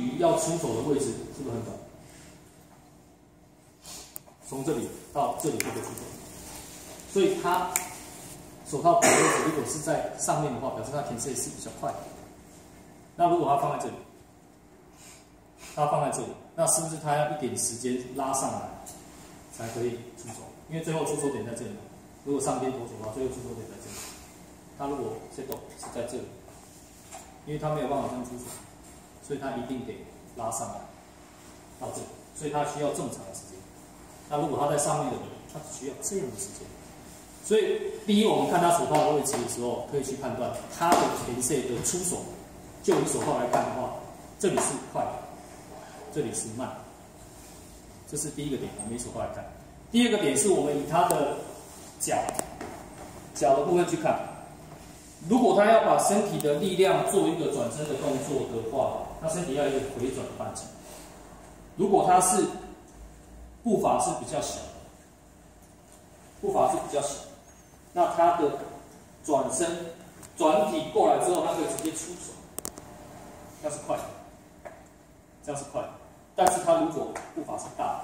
离要出手的位置是不是很短？从这里到这里就可以出手，所以他手套摆位置如果是在上面的话，表示他填色是比较快。那如果他放在这里，他放在这里，那是不是他要一点时间拉上来才可以出手？因为最后出手点在这里。如果上边投手的话，最后出手点在这里。他如果 set 是在这里，因为他没有办法这样出手，所以他一定得拉上来到这里，所以他需要这么长的时间。那如果他在上面的人，他只需要这样的时间。所以第一，我们看他手套的位置的时候，可以去判断他的填色的出手。就你手套来看的话，这里是快，这里是慢。这是第一个点，我们以手套来看。第二个点是我们以他的脚脚的部分去看。如果他要把身体的力量做一个转身的动作的话，他身体要一个回转的半径。如果他是步伐是比较小，步伐是比较小，那他的转身转体过来之后，他可以直接出手，那是快的，这样是快的。但是他如果步伐是大，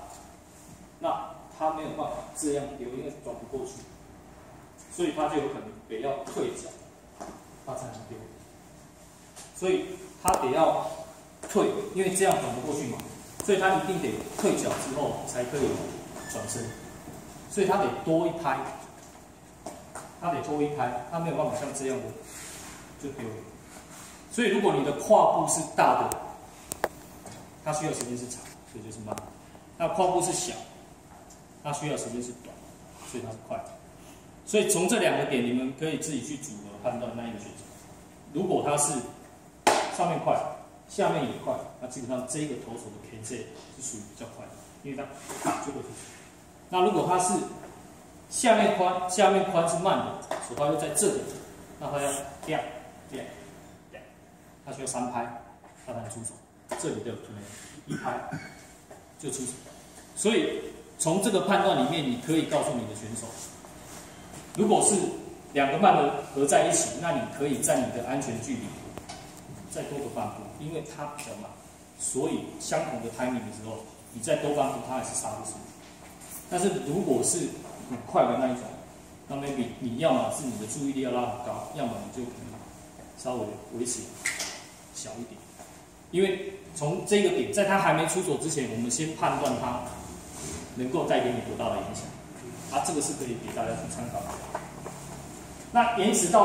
那他没有办法这样丢，因为转不过去，所以他就有可能得要退脚，他才能丢。所以他得要退，因为这样转不过去嘛。所以他一定得退脚之后才可以转身，所以他得多一拍，他得多一拍，他没有办法像这样的就丢。所以如果你的胯部是大的，它需要时间是长，所以就是慢；那胯部是小，它需要时间是短，所以它是快。的所以从这两个点，你们可以自己去组合判断那一个选手。如果他是上面快。下面也快，那基本上这个投手的 K J 是属于比较快的，因为它打就会出去。那如果它是下面宽，下面宽是慢的，手套又在这里，那它要这样这样这样，它需要三拍，它才能出手。这里的一拍就出手。所以从这个判断里面，你可以告诉你的选手，如果是两个慢的合在一起，那你可以在你的安全距离。再多个半步，因为它比较慢，所以相同的 timing 的时候，你再多半步，它还是刹不住。但是如果是很快的那一种，那 maybe 你要么是你的注意力要拉很高，要么你就可能稍微维持小一点。因为从这个点，在它还没出手之前，我们先判断它能够带给你多大的影响。啊，这个是可以给大家去参考的。那延迟到了。